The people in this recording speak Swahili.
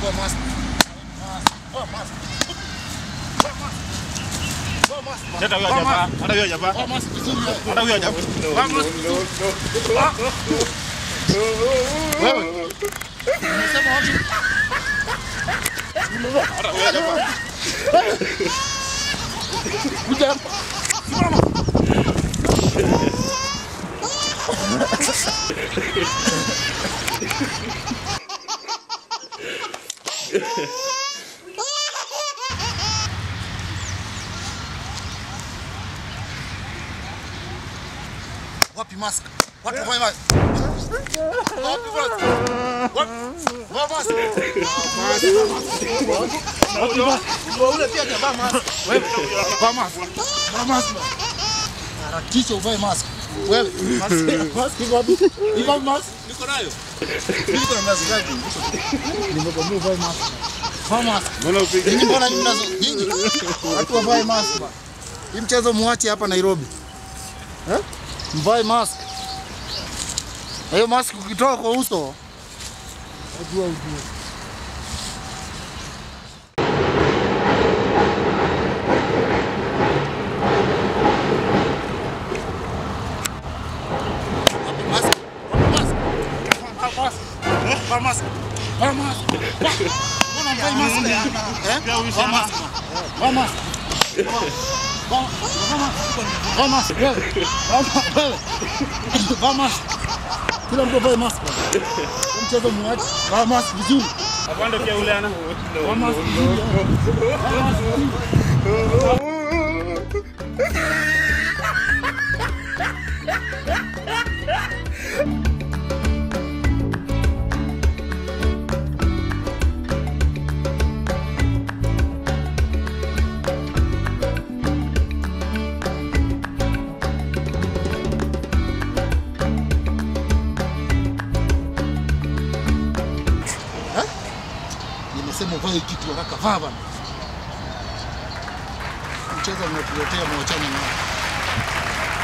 Gol, mas. Gol, mas. Gol, mas. Ada wih aja ada wih aja Łap maskę! Łap moją maskę! Łap maskę! Łap maskę! Łap maskę! Łap maskę! Łap maskę! Rakicie, łap maskę! Wewe, wapi? Niko nayo. Niko na ngapi? Nimekwambia. Vaa. Mbona upige? Nyinyi mbona mnazo? Nyinyi watu wavae. Hii mchezo muache hapa Nairobi. Eh? Mvae mask. Hiyo mask ukitoa kwa uso wajua ujue. Wapi mask? Wapi mask? Vaa mask. Vaa mask. Vaa mask. Mbona mvai mask? Eh? Pia huyu Vaa shamba. mask. Vaa mask. Vaa vaa mask. Vaa mask. Wewe. Vaa ma- wewe. Vaa mask. Kila mtu avae mask. Mchezo muache. Vaa mask vizuri. Apande pia ule ana. Vaa mask. Vaa mask vizuri. Uvae kitu haraka, bana. Mchezo unatuletea mwachana nao.